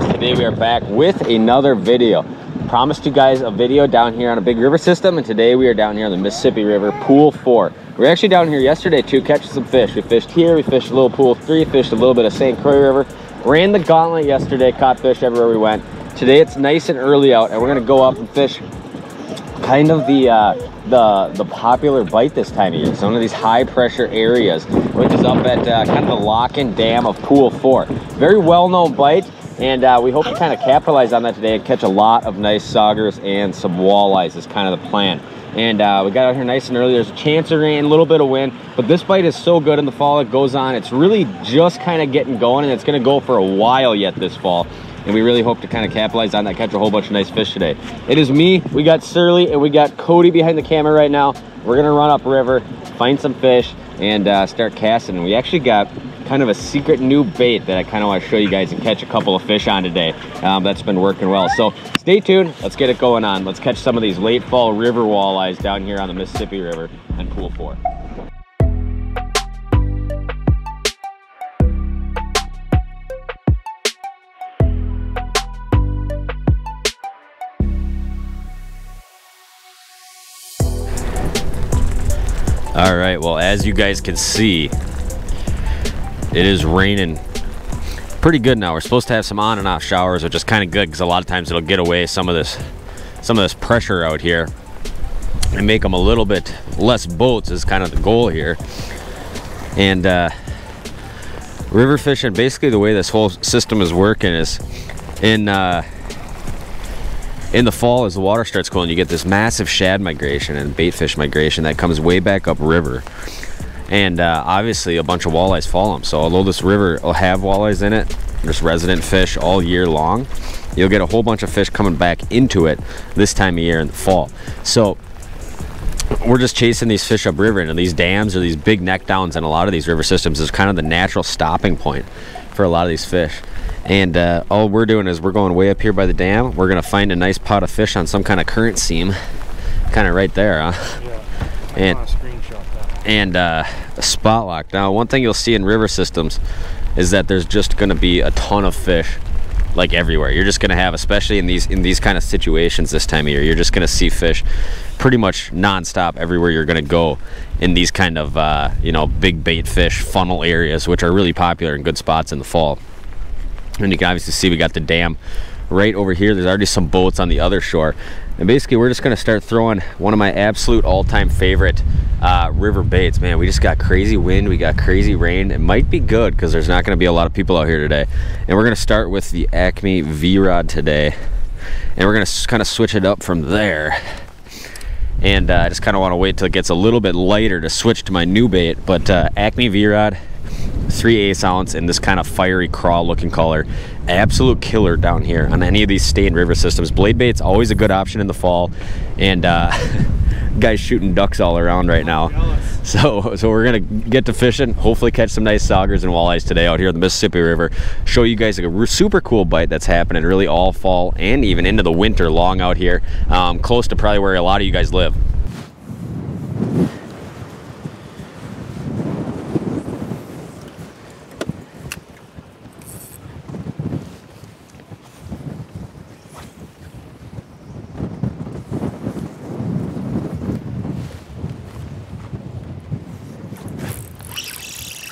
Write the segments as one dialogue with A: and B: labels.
A: guys? Today we are back with another video. Promised you guys a video down here on a big river system and today we are down here on the Mississippi River, Pool 4. We are actually down here yesterday too, catching some fish. We fished here, we fished a little Pool 3, fished a little bit of St. Croix River. Ran the gauntlet yesterday, caught fish everywhere we went. Today it's nice and early out and we're gonna go up and fish kind of the uh, the the popular bite this time of year. Some of these high pressure areas, which is up at uh, kind of the lock and dam of Pool 4. Very well-known bite, and uh, we hope to kind of capitalize on that today and catch a lot of nice saugers and some walleyes is kind of the plan. And uh, we got out here nice and early. There's a chance of rain, a little bit of wind, but this bite is so good in the fall. It goes on. It's really just kind of getting going, and it's going to go for a while yet this fall and we really hope to kind of capitalize on that, catch a whole bunch of nice fish today. It is me, we got Surly, and we got Cody behind the camera right now. We're gonna run up river, find some fish, and uh, start casting. And we actually got kind of a secret new bait that I kind of want to show you guys and catch a couple of fish on today. Um, that's been working well. So stay tuned, let's get it going on. Let's catch some of these late fall river walleyes down here on the Mississippi River and Pool 4. All right, well, as you guys can see, it is raining pretty good now. We're supposed to have some on and off showers, which is kind of good because a lot of times it'll get away some of this some of this pressure out here and make them a little bit less boats is kind of the goal here. And uh, river fishing, basically the way this whole system is working is in uh, in the fall as the water starts cooling you get this massive shad migration and baitfish migration that comes way back up river and uh, obviously a bunch of walleyes follow them so although this river will have walleyes in it there's resident fish all year long you'll get a whole bunch of fish coming back into it this time of year in the fall. So we're just chasing these fish up river and these dams or these big neck downs and a lot of these river systems is kind of the natural stopping point for a lot of these fish and uh, all we're doing is we're going way up here by the dam. We're gonna find a nice pot of fish on some kind of current seam. Kind of right there huh?
B: Yeah,
A: and and uh, a spot lock. Now one thing you'll see in river systems is that there's just gonna be a ton of fish like everywhere. You're just gonna have especially in these in these kind of situations this time of year you're just gonna see fish pretty much nonstop everywhere you're gonna go in these kind of uh, you know big bait fish funnel areas which are really popular and good spots in the fall and you can obviously see we got the dam right over here. There's already some boats on the other shore. And basically we're just going to start throwing one of my absolute all-time favorite uh, river baits. Man we just got crazy wind we got crazy rain. It might be good because there's not going to be a lot of people out here today. And we're going to start with the acme v-rod today. And we're going to kind of switch it up from there. And uh, I just kind of want to wait till it gets a little bit lighter to switch to my new bait. But uh, acme v-rod 3 eighths ounce in this kind of fiery crawl looking color absolute killer down here on any of these state river systems. Blade bait's always a good option in the fall and uh, guys shooting ducks all around right now. So so we're gonna get to fishing hopefully catch some nice saugers and walleyes today out here in the mississippi river. Show you guys a super cool bite that's happening really all fall and even into the winter long out here um, close to probably where a lot of you guys live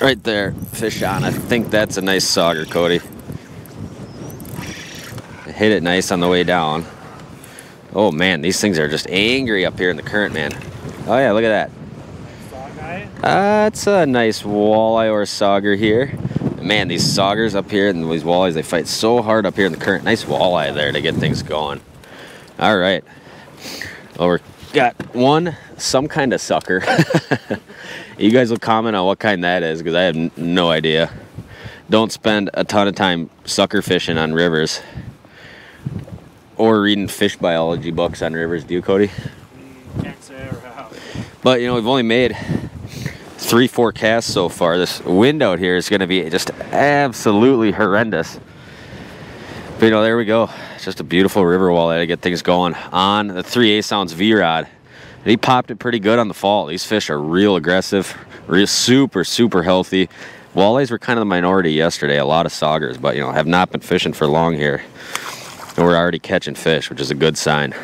A: Right there, fish on. I think that's a nice sauger, Cody. Hit it nice on the way down. Oh man, these things are just angry up here in the current, man. Oh yeah, look at that. That's a nice walleye or sauger here. Man, these saugers up here and these walleyes, they fight so hard up here in the current. Nice walleye there to get things going. All right. Well, we got one, some kind of sucker. You guys will comment on what kind that is because I have no idea. Don't spend a ton of time sucker fishing on rivers or reading fish biology books on rivers, do you, Cody? But you know, we've only made three, four casts so far. This wind out here is going to be just absolutely horrendous. But you know, there we go. Just a beautiful river walleye to get things going on the 3 8 ounce V rod he popped it pretty good on the fall. These fish are real aggressive, real super, super healthy. Walleyes were kind of the minority yesterday, a lot of saugers, but you know, have not been fishing for long here. And we're already catching fish, which is a good sign.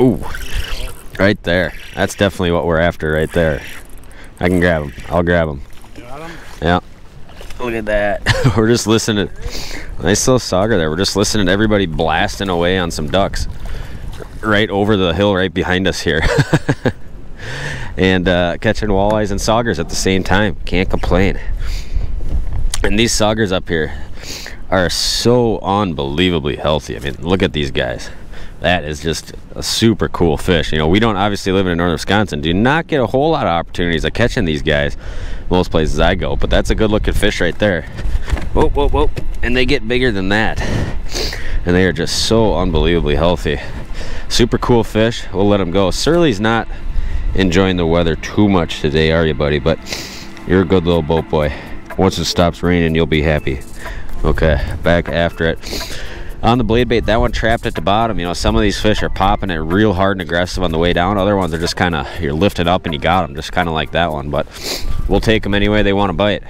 A: Ooh, right there. That's definitely what we're after right there. I can grab him. I'll grab him. Yeah. Look at that. we're just listening. Nice little sauger there. We're just listening to everybody blasting away on some ducks right over the hill right behind us here. and uh, catching walleyes and saugers at the same time. Can't complain. And these saugers up here are so unbelievably healthy. I mean, look at these guys that is just a super cool fish. You know, we don't obviously live in northern Wisconsin, do not get a whole lot of opportunities of catching these guys most places I go, but that's a good looking fish right there. Whoa, whoa, whoa. And they get bigger than that. And they are just so unbelievably healthy. Super cool fish. We'll let them go. Surly's not enjoying the weather too much today, are you, buddy? But you're a good little boat boy. Once it stops raining, you'll be happy. Okay, back after it. On the blade bait that one trapped at the bottom. You know some of these fish are popping it real hard and aggressive on the way down. Other ones are just kind of you're lifted up and you got them just kind of like that one but we'll take them anyway they want to bite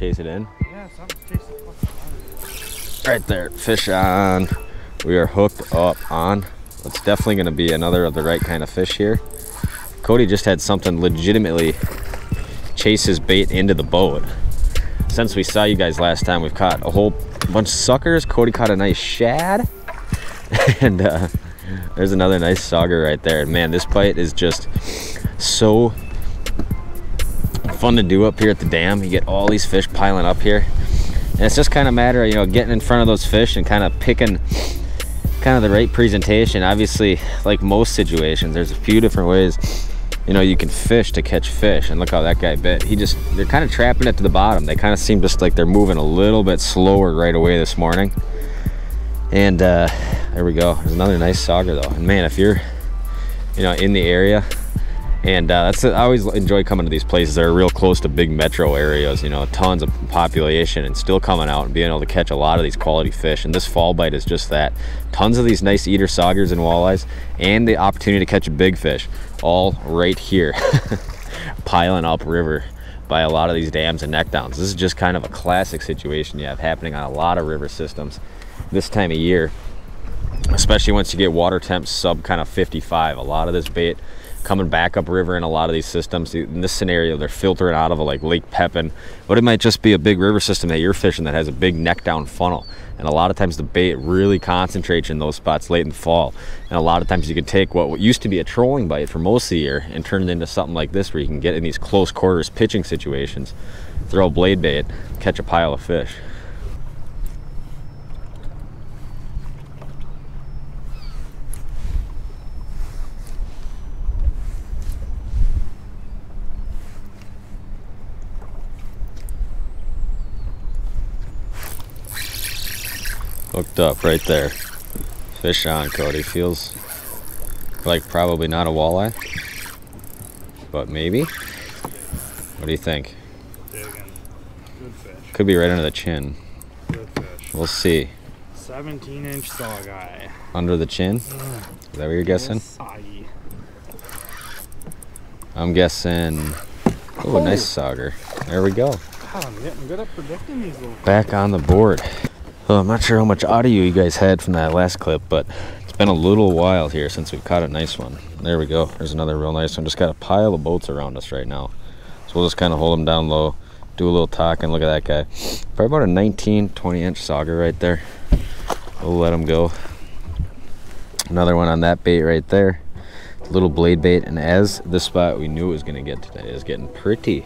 A: chase it in?
B: Yeah, something's chasing
A: right there fish on. We are hooked up on. It's definitely going to be another of the right kind of fish here. Cody just had something legitimately chase his bait into the boat. Since we saw you guys last time we've caught a whole bunch of suckers. Cody caught a nice shad. And uh, there's another nice sauger right there. And man this bite is just so fun to do up here at the dam you get all these fish piling up here and it's just kind of matter of, you know, getting in front of those fish and kind of picking kind of the right presentation. Obviously, like most situations, there's a few different ways, you know, you can fish to catch fish. And look how that guy bit. He just, they're kind of trapping it to the bottom. They kind of seem just like they're moving a little bit slower right away this morning. And uh, there we go. There's another nice sauger though. And man, if you're, you know, in the area, and uh, that's I always enjoy coming to these places that are real close to big metro areas you know tons of population and still coming out and being able to catch a lot of these quality fish. And this fall bite is just that. Tons of these nice eater saugers and walleyes and the opportunity to catch a big fish all right here piling up river by a lot of these dams and neck downs. This is just kind of a classic situation you have happening on a lot of river systems this time of year especially once you get water temps sub kind of 55 a lot of this bait coming back up river in a lot of these systems. In this scenario, they're filtering out of a like Lake Pepin, but it might just be a big river system that you're fishing that has a big neck down funnel. And a lot of times the bait really concentrates in those spots late in the fall. And a lot of times you can take what used to be a trolling bite for most of the year and turn it into something like this where you can get in these close quarters pitching situations, throw a blade bait, catch a pile of fish. Hooked up right there. Fish on, Cody. Feels like probably not a walleye, but maybe. What do you think? Could be right under the chin.
B: Good fish.
A: We'll see.
B: 17 inch sauger.
A: Under the chin? Is that what you're guessing? I'm guessing. Oh, nice sauger. There we go.
B: God, I'm getting good at predicting these little.
A: Back on the board. Well, I'm not sure how much audio you guys had from that last clip, but it's been a little while here since we've caught a nice one. There we go. There's another real nice one. Just got a pile of boats around us right now. So we'll just kind of hold them down low, do a little talking. Look at that guy. Probably about a 19, 20 inch sauger right there. We'll let him go. Another one on that bait right there. Little blade bait. And as the spot we knew it was going to get today is getting pretty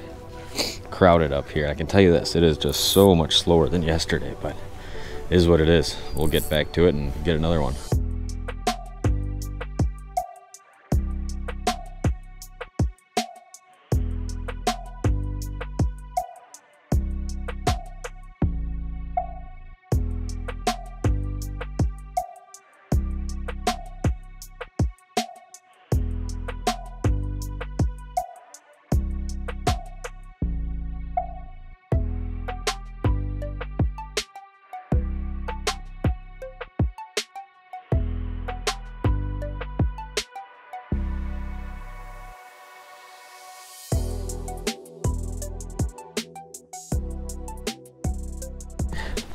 A: crowded up here. I can tell you this, it is just so much slower than yesterday, but is what it is. We'll get back to it and get another one.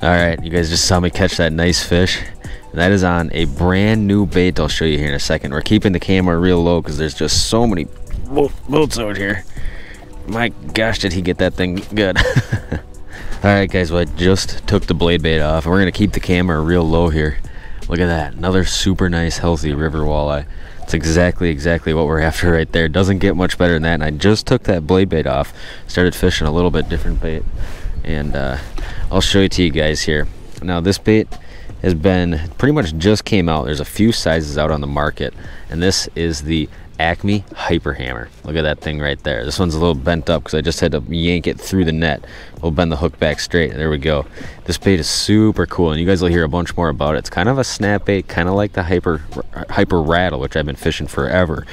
A: All right, you guys just saw me catch that nice fish. And that is on a brand new bait I'll show you here in a second. We're keeping the camera real low because there's just so many boats out here. My gosh, did he get that thing good. All right, guys, well, I just took the blade bait off. And we're going to keep the camera real low here. Look at that. Another super nice, healthy river walleye. It's exactly, exactly what we're after right there. Doesn't get much better than that. And I just took that blade bait off. Started fishing a little bit different bait. And uh, I'll show it to you guys here. Now, this bait has been pretty much just came out. There's a few sizes out on the market, and this is the Acme Hyper Hammer. Look at that thing right there. This one's a little bent up because I just had to yank it through the net. We'll bend the hook back straight. There we go. This bait is super cool, and you guys will hear a bunch more about it. It's kind of a snap bait, kind of like the Hyper Hyper Rattle, which I've been fishing forever,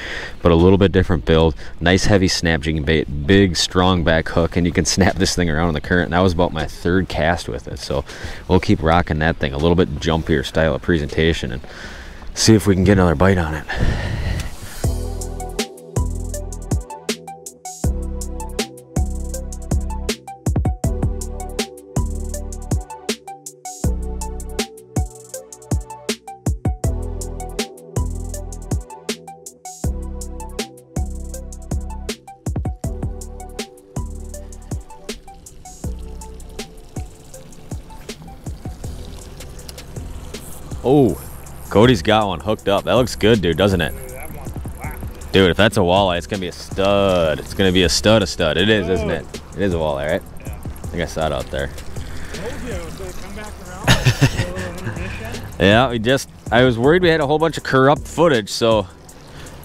A: but a little bit different build. Nice heavy snap jigging bait, big strong back hook, and you can snap this thing around in the current. And that was about my third cast with it, so we'll keep rocking that thing. A little bit jumpier style of presentation, and see if we can get another bite on it. Oh, Cody's got one hooked up. That looks good, dude, doesn't it? Dude, if that's a walleye, it's gonna be a stud. It's gonna be a stud, a stud. It is, isn't it? It is a walleye, right? I think I saw it out there. yeah, we just, I was worried we had a whole bunch of corrupt footage, so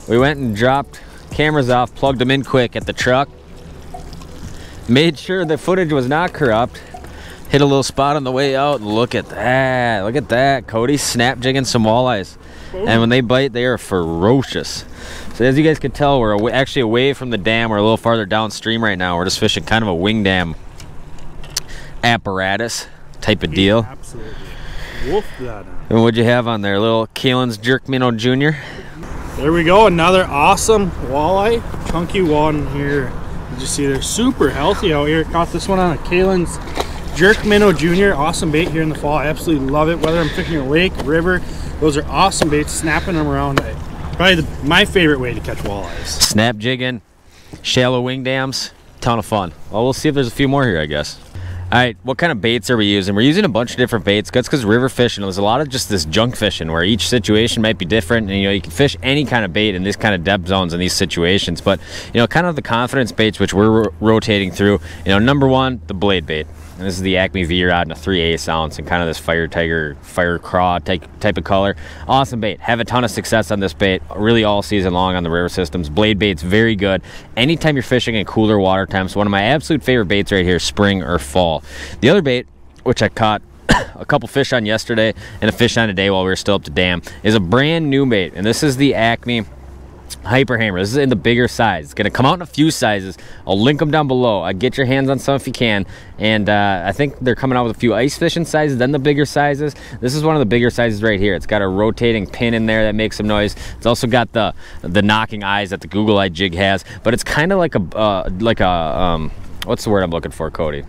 A: we went and dropped cameras off, plugged them in quick at the truck, made sure the footage was not corrupt, hit a little spot on the way out. Look at that. Look at that. Cody snap jigging some walleyes. And when they bite, they are ferocious. So as you guys can tell, we're away, actually away from the dam. We're a little farther downstream right now. We're just fishing kind of a wing dam apparatus type of deal.
B: Yeah, absolutely. Wolf that.
A: And what'd you have on there? Little Kalin's Jerk Minnow Jr.?
B: There we go. Another awesome walleye. Chunky one here. Did You see they're super healthy out here. Caught this one on a Kalin's Jerk Minnow Jr. Awesome bait here in the fall. I absolutely love it. Whether I'm fishing a lake, river, those are awesome baits. Snapping them around. Probably the, my favorite way to catch walleyes.
A: Snap jigging, shallow wing dams, ton of fun. Well, we'll see if there's a few more here, I guess. All right, what kind of baits are we using? We're using a bunch of different baits. That's because river fishing, there's a lot of just this junk fishing where each situation might be different. And, you know, you can fish any kind of bait in this kind of depth zones in these situations. But, you know, kind of the confidence baits, which we're rotating through, you know, number one, the blade bait. And this is the Acme V Rod in a 3 8 ounce and kind of this Fire Tiger, Fire Craw type, type of color. Awesome bait. Have a ton of success on this bait really all season long on the river systems. Blade bait's very good. Anytime you're fishing in cooler water temps, one of my absolute favorite baits right here, spring or fall. The other bait, which I caught a couple fish on yesterday and a fish on today while we were still up to dam, is a brand new bait. And this is the Acme Hyper Hammer. This is in the bigger size. It's going to come out in a few sizes. I'll link them down below. I get your hands on some if you can. And uh, I think they're coming out with a few ice fishing sizes, then the bigger sizes. This is one of the bigger sizes right here. It's got a rotating pin in there that makes some noise. It's also got the the knocking eyes that the Google Eye jig has. But it's kind of like a uh, like a um, what's the word I'm looking for, Cody?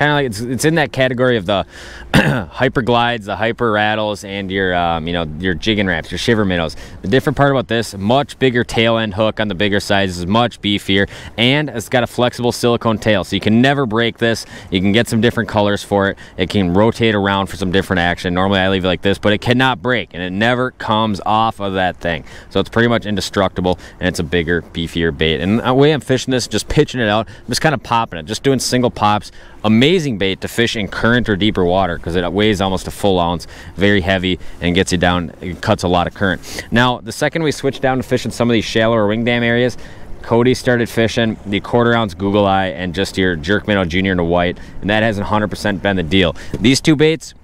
A: Kind of like it's, it's in that category of the hyper glides, the hyper rattles, and your um, you know your jigging Raps, your shiver minnows. The different part about this, much bigger tail end hook on the bigger sizes, much beefier, and it's got a flexible silicone tail, so you can never break this. You can get some different colors for it. It can rotate around for some different action. Normally I leave it like this, but it cannot break, and it never comes off of that thing. So it's pretty much indestructible, and it's a bigger, beefier bait. And the way I'm fishing this, just pitching it out, I'm just kind of popping it, just doing single pops. Amazing bait to fish in current or deeper water because it weighs almost a full ounce, very heavy, and gets you down, it cuts a lot of current. Now, the second we switched down to fishing some of these shallower wing dam areas, Cody started fishing the quarter ounce Google Eye and just your Jerk Minnow Junior and a white, and that hasn't 100% been the deal. These two baits,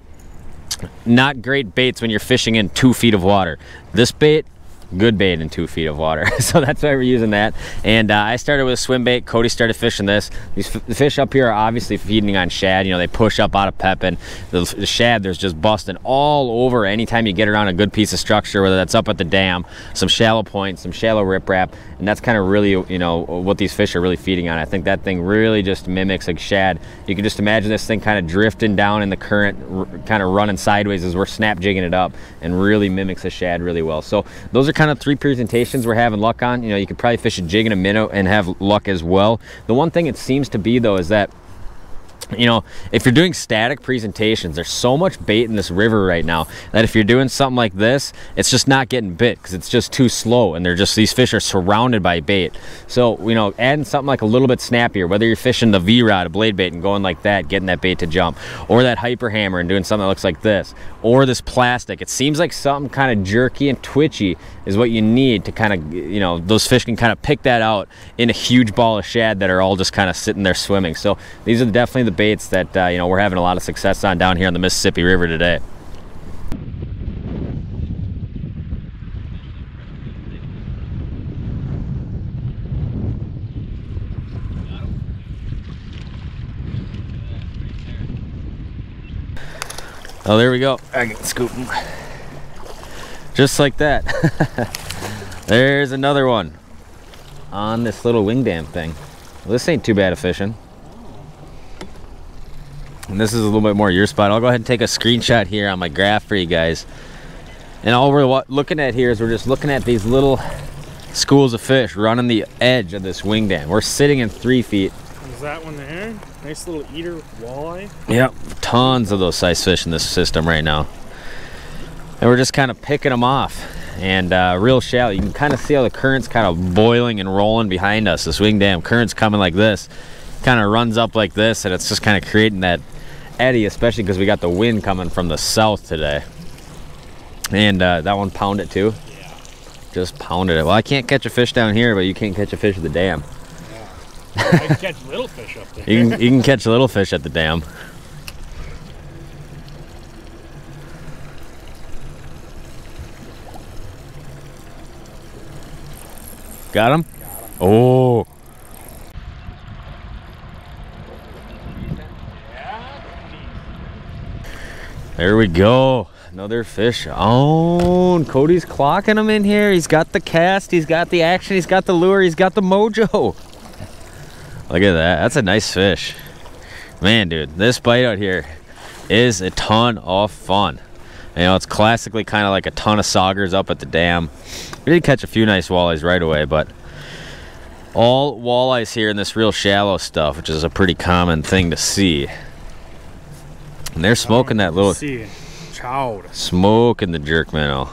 A: not great baits when you're fishing in two feet of water. This bait good bait in two feet of water. so that's why we're using that. And uh, I started with a swim bait. Cody started fishing this. These the fish up here are obviously feeding on shad. You know, they push up out of Pepin. The, the shad, there's just busting all over anytime you get around a good piece of structure, whether that's up at the dam, some shallow points, some shallow riprap. And that's kind of really, you know, what these fish are really feeding on. I think that thing really just mimics a shad. You can just imagine this thing kind of drifting down in the current, kind of running sideways as we're snap jigging it up and really mimics a shad really well. So those are kind of three presentations we're having luck on. You know, you could probably fish a jig in a minnow and have luck as well. The one thing it seems to be though is that you know, if you're doing static presentations, there's so much bait in this river right now that if you're doing something like this, it's just not getting bit because it's just too slow and they're just, these fish are surrounded by bait. So, you know, adding something like a little bit snappier, whether you're fishing the V-Rod, a blade bait and going like that, getting that bait to jump, or that hyper hammer and doing something that looks like this, or this plastic. It seems like something kind of jerky and twitchy is what you need to kind of, you know, those fish can kind of pick that out in a huge ball of shad that are all just kind of sitting there swimming. So these are definitely the baits that uh, you know we're having a lot of success on down here on the Mississippi River today. Oh, there we go. I can scoop them. Just like that. There's another one on this little wing dam thing. Well, this ain't too bad of fishing. And this is a little bit more your spot. I'll go ahead and take a screenshot here on my graph for you guys. And all we're looking at here is we're just looking at these little schools of fish running the edge of this wing dam. We're sitting in three feet.
B: Is that one there? Nice little eater walleye.
A: Yep, tons of those size fish in this system right now. And we're just kind of picking them off. And uh, real shallow. You can kind of see how the current's kind of boiling and rolling behind us. This wing dam current's coming like this. Kind of runs up like this and it's just kind of creating that eddy, especially because we got the wind coming from the south today. And uh, that one pounded too.
B: Yeah.
A: Just pounded it. Well, I can't catch a fish down here, but you can't catch a fish at the dam.
B: Yeah. I can catch little fish up there.
A: You can, you can catch little fish at the dam. Got him? Got him. Oh. There we go. Another fish on. Cody's clocking him in here. He's got the cast. He's got the action. He's got the lure. He's got the mojo. Look at that. That's a nice fish. Man, dude, this bite out here is a ton of fun. You know, it's classically kind of like a ton of saugers up at the dam. We did catch a few nice walleyes right away, but all walleyes here in this real shallow stuff, which is a pretty common thing to see. And they're smoking that little.
B: Chowed.
A: Smoking the jerk minnow.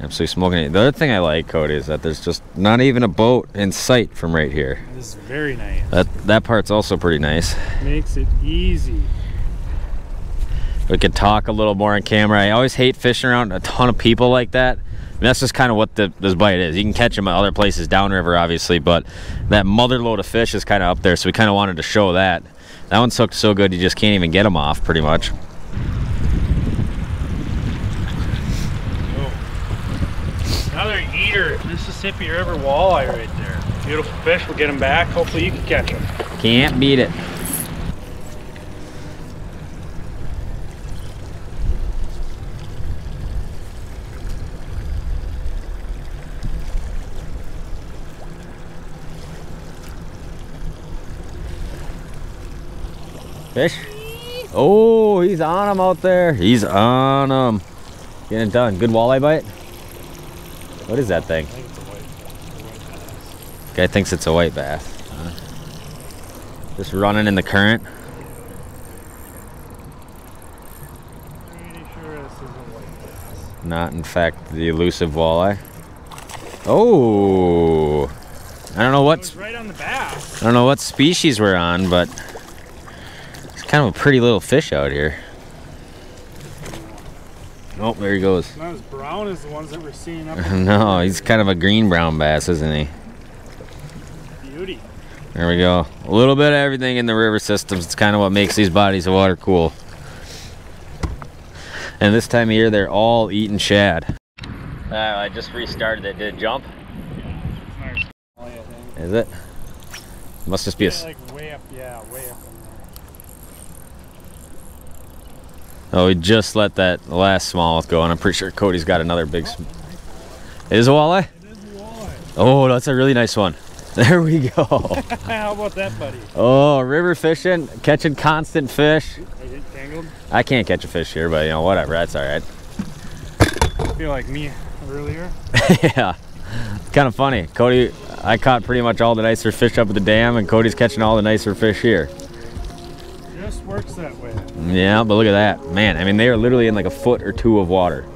A: Absolutely smoking it. The other thing I like, Cody, is that there's just not even a boat in sight from right here.
B: This is very nice.
A: That that part's also pretty nice.
B: Makes it easy.
A: We could talk a little more on camera. I always hate fishing around a ton of people like that. I mean, that's just kind of what the, this bite is. You can catch them at other places downriver, obviously, but that mother load of fish is kind of up there, so we kind of wanted to show that. That one's hooked so good you just can't even get them off, pretty much.
B: Oh. Another eater, Mississippi River walleye right there. Beautiful fish. We'll get them back. Hopefully you can catch them.
A: Can't beat it. Fish? Oh, he's on him out there. He's on him. Getting it done. Good walleye bite? What is that thing? Guy thinks it's a white bass. Huh? Just running in the current. Not, in fact, the elusive walleye. Oh, I don't know what.
B: Right on the bass.
A: I don't know what species we're on, but kind of a pretty little fish out here. Oh, there he goes.
B: Not as brown as the ones that we're seeing up
A: No, he's kind of a green brown bass, isn't he?
B: Beauty.
A: There we go. A little bit of everything in the river systems. It's kind of what makes these bodies of water cool. And this time of year, they're all eating shad. Uh, I just restarted it. Did it jump?
B: Yeah,
A: Is it? Must just be a.
B: you. like way up, yeah, way up.
A: Oh, we just let that last smallmouth go, and I'm pretty sure Cody's got another big. It is a walleye?
B: It is a walleye.
A: Oh, that's a really nice one. There we go.
B: How about that, buddy?
A: oh, river fishing, catching constant fish.
B: I get tangled.
A: I can't catch a fish here, but you know, whatever. That's all right.
B: I feel like me earlier.
A: yeah. Kind of funny. Cody, I caught pretty much all the nicer fish up at the dam, and Cody's catching all the nicer fish here.
B: Just works that way.
A: Yeah, but look at that. Man, I mean, they are literally in like a foot or two of water.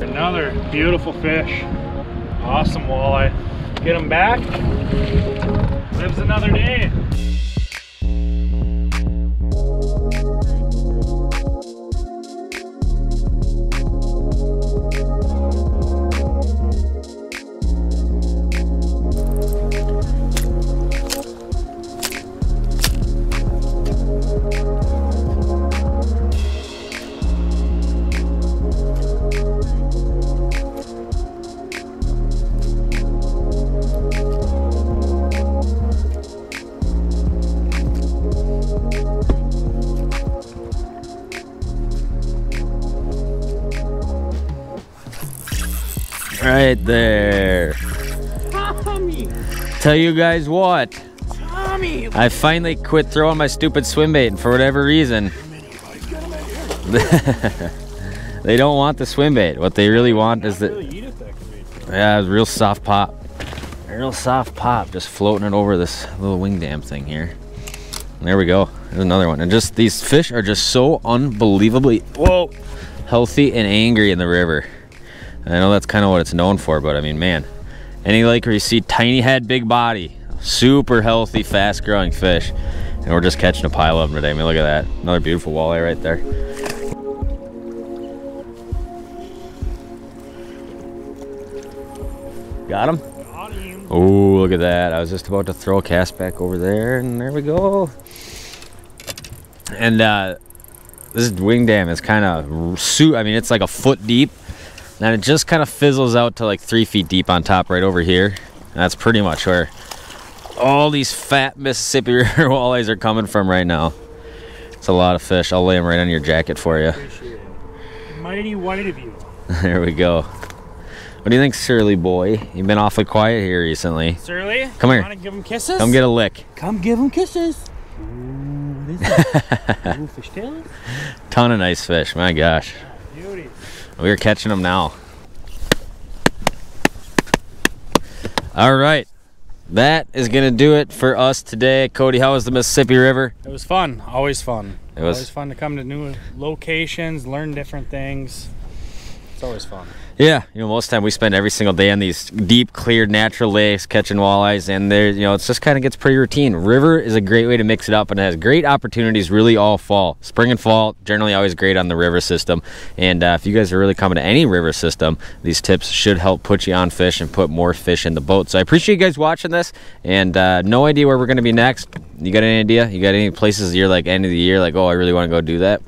B: Another beautiful fish. Awesome walleye. Get him back. Lives another day.
A: Right there.
B: Tommy!
A: Tell you guys what,
B: Tommy!
A: I finally quit throwing my stupid swim bait, and for whatever reason, they don't want the swim bait. What they really want is the
B: Really eat it that
A: yeah, real soft pop, a real soft pop, just floating it over this little wing dam thing here. And there we go. There's another one. And just these fish are just so unbelievably whoa healthy and angry in the river. I know that's kind of what it's known for, but I mean, man, any lake where you see tiny head, big body, super healthy, fast growing fish, and we're just catching a pile of them today. I mean, look at that. Another beautiful walleye right there. Got him?
B: Got him.
A: Oh, look at that. I was just about to throw a cast back over there, and there we go. And uh, this wing dam is kind of, su- I mean, it's like a foot deep, and it just kind of fizzles out to like three feet deep on top right over here. And that's pretty much where all these fat Mississippi River walleyes are coming from right now. It's a lot of fish. I'll lay them right on your jacket for you.
B: Mighty white of you.
A: there we go. What do you think, Surly boy? You've been awfully quiet here recently.
B: Surly?
A: Come here.
B: Want to give him kisses?
A: Come get a lick.
B: Come give him kisses. Ooh, what is that? Ooh, fish?
A: Ton of nice fish. My gosh. We're catching them now. All right. That is going to do it for us today. Cody, how was the Mississippi River?
B: It was fun. Always fun.
A: It was-
B: always fun to come to new locations, learn different things. It's always fun.
A: Yeah, you know, most of the time we spend every single day on these deep, cleared, natural lakes catching walleyes, and there, you know, it's just kind of gets pretty routine. River is a great way to mix it up, and it has great opportunities really all fall. Spring and fall, generally always great on the river system. And uh, if you guys are really coming to any river system, these tips should help put you on fish and put more fish in the boat. So I appreciate you guys watching this, and uh, no idea where we're going to be next. You got any idea? You got any places you're like end of the year, like, oh, I really want to go do that?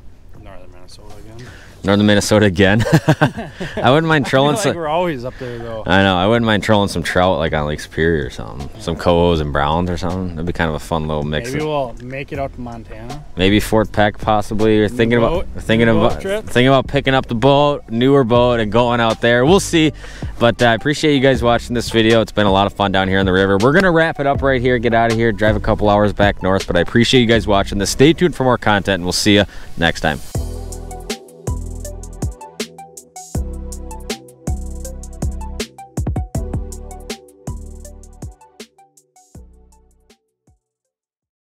B: Northern Minnesota again.
A: Northern Minnesota again. I wouldn't mind trolling
B: feel
A: some.
B: like we're always up there though.
A: I know. I wouldn't mind trolling some trout like on Lake Superior or something. Some cohos and browns or something. That'd be kind of a fun little mix.
B: Maybe we'll make it out to Montana.
A: Maybe Fort Peck possibly. You're thinking
B: boat?
A: about thinking about
B: trip?
A: thinking about picking up the boat, newer boat, and going out there. We'll see. But uh, I appreciate you guys watching this video. It's been a lot of fun down here in the river. We're gonna wrap it up right here. Get out of here. Drive a couple hours back north. But I appreciate you guys watching this. Stay tuned for more content, and we'll see you next time.